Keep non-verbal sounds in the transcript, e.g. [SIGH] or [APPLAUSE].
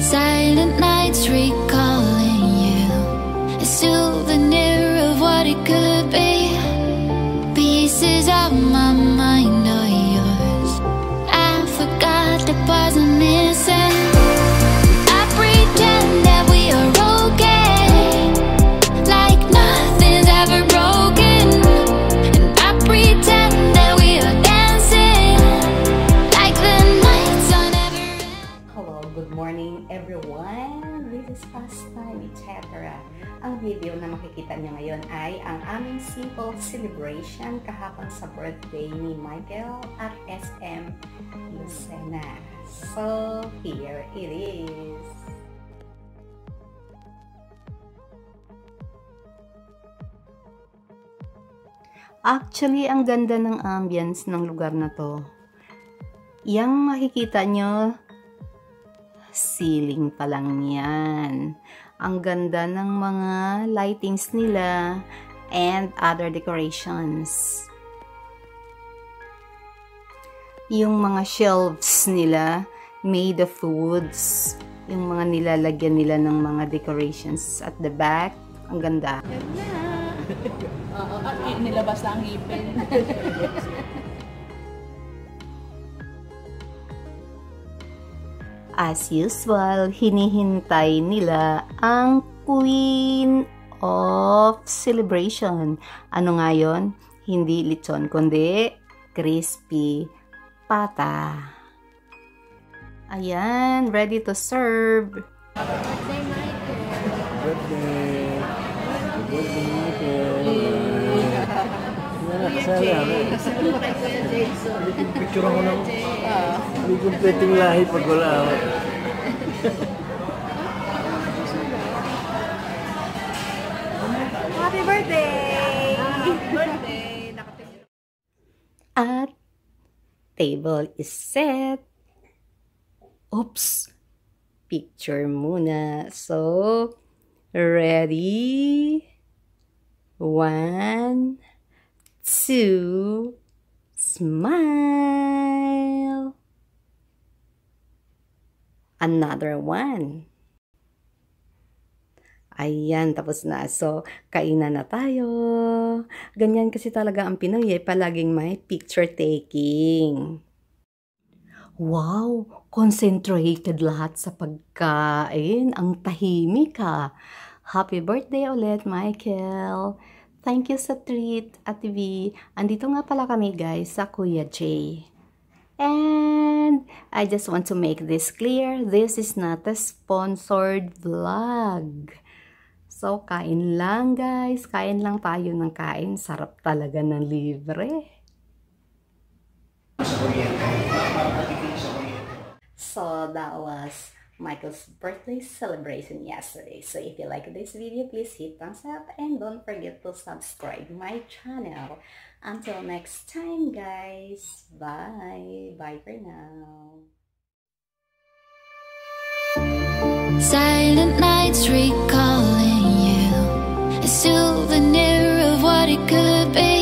Silent nights recalling you. A souvenir of what it could be. Pieces of my mind are yours. I forgot the parts I'm missing. Morning everyone! This is Pastime, etc. Ang video na makikita niyo ngayon ay ang aming simple celebration kahapon sa birthday ni Michael at SM Lucena. So, here it is! Actually, ang ganda ng ambience ng lugar na to. Yang makikita nyo, ceiling pa lang yan. Ang ganda ng mga lightings nila and other decorations. Yung mga shelves nila made of woods. Yung mga nilalagyan nila ng mga decorations at the back. Ang ganda. [LAUGHS] Oo, at nilabas na ang ngipin. [LAUGHS] As usual, hinihintay nila ang Queen of Celebration. Ano nga yun? Hindi lechon, kundi crispy pata. Ayan, ready to serve. Birthday! Birthday, Michael! Yan, kasali ako. Picture mo lang. Hindi kumpleting lahi pag wala ako. [LAUGHS] Happy birthday! Happy birthday! At table is set. Oops! Picture muna. So, ready? One, two, smile. Another one. Ayan, tapos na. So, kainan na tayo. Ganyan kasi talaga ang Pinoy eh. Palaging may picture taking. Wow! Concentrated lahat sa pagkain. Ang tahimik ha. Happy birthday ulit, Michael. Thank you sa treat, Ate V. Andito nga pala kami guys sa Kuya J. And I just want to make this clear. This is not a sponsored vlog. So, kain lang guys. Kain lang tayo ng kain. Sarap talaga ng libre. So, that was Michael's birthday celebration yesterday. So if you like this video, please hit thumbs up and don't forget to subscribe my channel. Until next time, guys. Bye. Bye for now. Silent nights recalling you, a souvenir of what it could be.